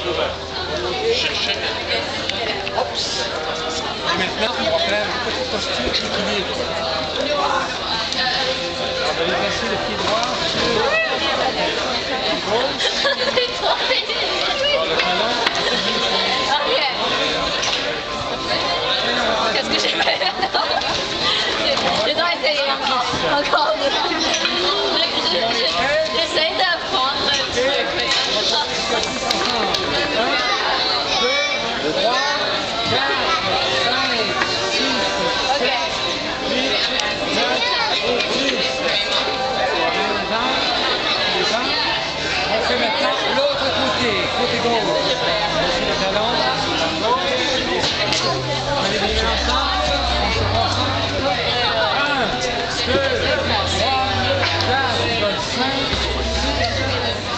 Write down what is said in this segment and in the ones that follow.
Et maintenant, on va faire une petite posture d'équilibre. On va déplacer les pieds droits Qu'est-ce que j'ai fait? J'ai essayé encore.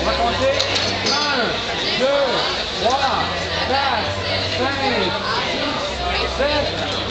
On va compter 1, 2, 3, 4, 5, 6, 7,